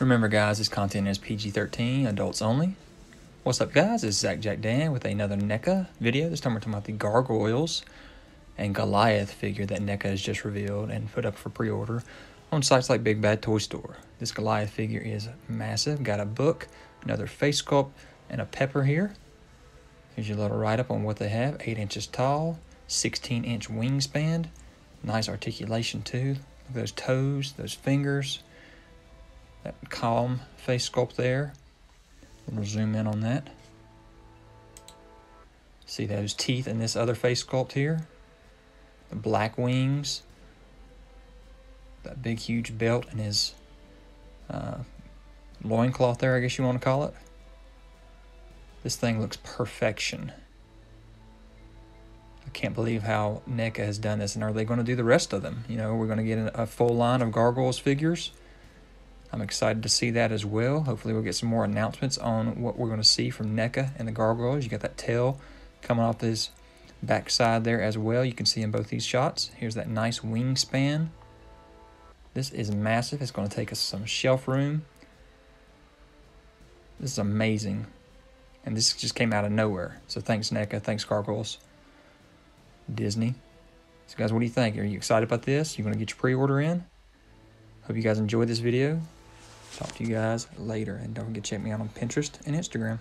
Remember, guys, this content is PG 13, adults only. What's up, guys? It's ZacJacDan with another NECA video. This time we're talking about the Gargoyles and Goliath figure that NECA has just revealed and put up for pre order on sites like Big Bad Toy Store. This Goliath figure is massive. Got a book, another face sculpt, and a pepper here. Here's your little write up on what they have 8 inches tall, 16 inch wingspan, nice articulation too. Those toes, those fingers that calm face sculpt there. We'll zoom in on that. See those teeth in this other face sculpt here? The black wings. That big, huge belt and his uh, loincloth there, I guess you want to call it. This thing looks perfection. I can't believe how NECA has done this. And are they going to do the rest of them? You know, we're going to get a full line of Gargoyles figures. I'm excited to see that as well. Hopefully, we'll get some more announcements on what we're going to see from NECA and the Gargoyles. You got that tail coming off his backside there as well. You can see in both these shots. Here's that nice wingspan. This is massive. It's going to take us some shelf room. This is amazing. And this just came out of nowhere. So thanks, NECA. Thanks, Gargoyles. Disney. So, guys, what do you think? Are you excited about this? You going to get your pre order in? Hope you guys enjoyed this video. Talk to you guys later. And don't forget to check me out on Pinterest and Instagram.